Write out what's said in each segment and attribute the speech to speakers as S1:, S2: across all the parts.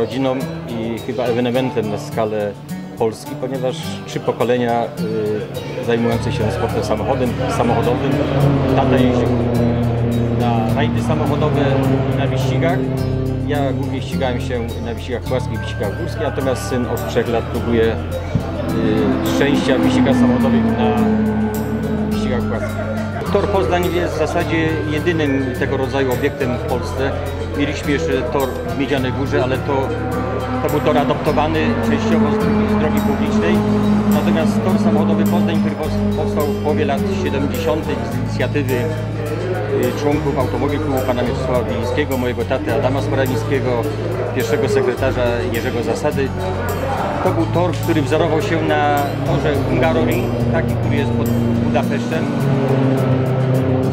S1: urodziną i chyba ewenementem na skalę Polski, ponieważ trzy pokolenia y, zajmujące się sportem samochodem, samochodowym. Tata jeździł na rajdy samochodowe i na wyścigach. Ja głównie ścigałem się na wyścigach płaskich, wyścigach górskich, natomiast syn od trzech lat próbuje y, szczęścia wyścigach samochodowych na wyścigach płaskich. Tor Poznań jest w zasadzie jedynym tego rodzaju obiektem w Polsce. Mieliśmy jeszcze tor w Miedzianej Górze, ale to, to był tor adoptowany częściowo z z drogi publicznej. Natomiast tor samochodowy Poznań, który powstał w połowie lat 70. z inicjatywy y, członków Automobil Klubu pana Mieczysława mojego taty Adama Smoranińskiego, pierwszego sekretarza Jerzego Zasady. To był tor, który wzorował się na torze Hungaroring, taki, który jest pod Budapesztem.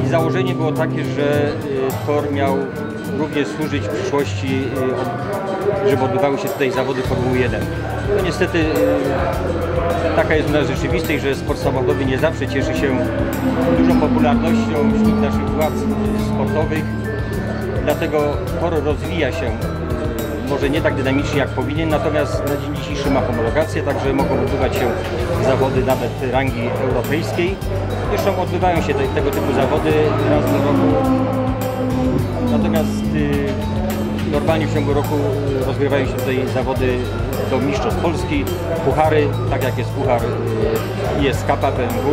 S1: I założenie było takie, że y, tor miał również służyć w przyszłości, y, żeby odbywały się tutaj zawody Formuły 1. No niestety y, taka jest u nas rzeczywistość, że sport samochodowy nie zawsze cieszy się dużą popularnością wśród naszych władz sportowych. Dlatego tor rozwija się może nie tak dynamicznie jak powinien, natomiast na dzień dzisiejszy ma homologację, także mogą odbywać się zawody nawet rangi europejskiej. Zresztą odbywają się te, tego typu zawody raz do roku. Natomiast y, normalnie w ciągu roku y, rozgrywają się tutaj zawody do mistrzostw Polski, puchary, tak jak jest puchar y, ISK BMW,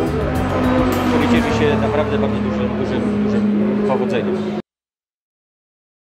S1: który cieszy się naprawdę bardzo dużym, dużym, dużym powodzeniem.